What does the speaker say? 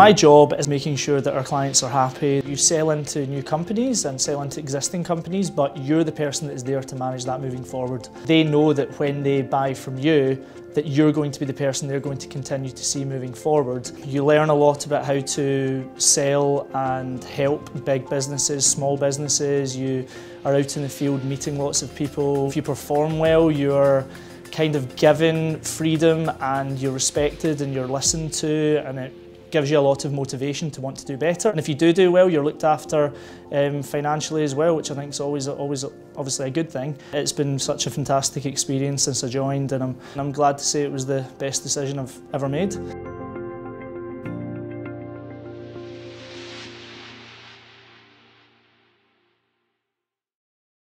My job is making sure that our clients are happy. You sell into new companies and sell into existing companies, but you're the person that is there to manage that moving forward. They know that when they buy from you, that you're going to be the person they're going to continue to see moving forward. You learn a lot about how to sell and help big businesses, small businesses. You are out in the field meeting lots of people. If you perform well, you're kind of given freedom and you're respected and you're listened to and it gives you a lot of motivation to want to do better. And if you do do well, you're looked after um, financially as well, which I think is always, always obviously a good thing. It's been such a fantastic experience since I joined and I'm, and I'm glad to say it was the best decision I've ever made.